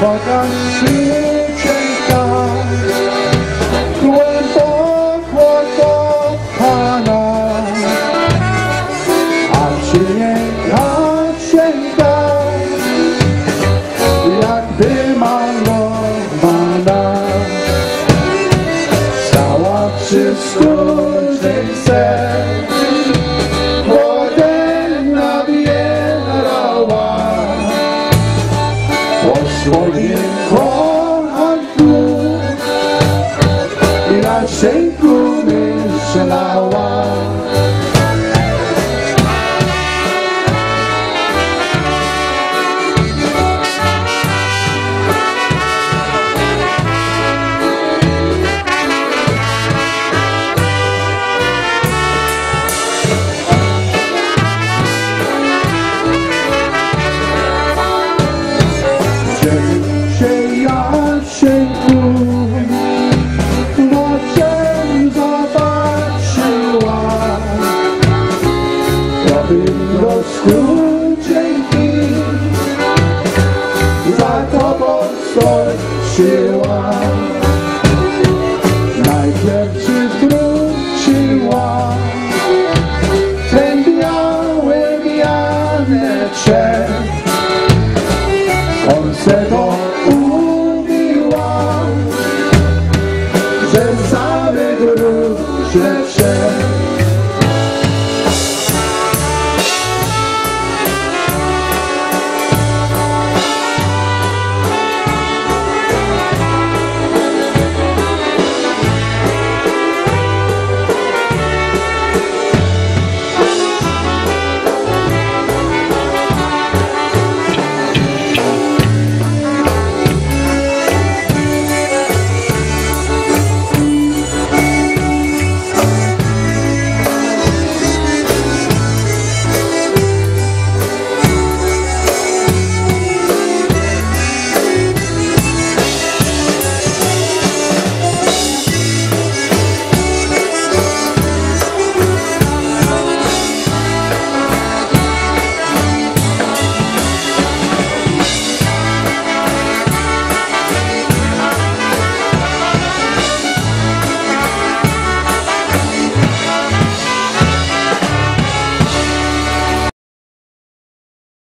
forgotten O swoim kochanku I na szynku myślała Ja bym Za tobą stoczyła Najpierw ci zwróciła Ten biały on se to umiła, że cały grób się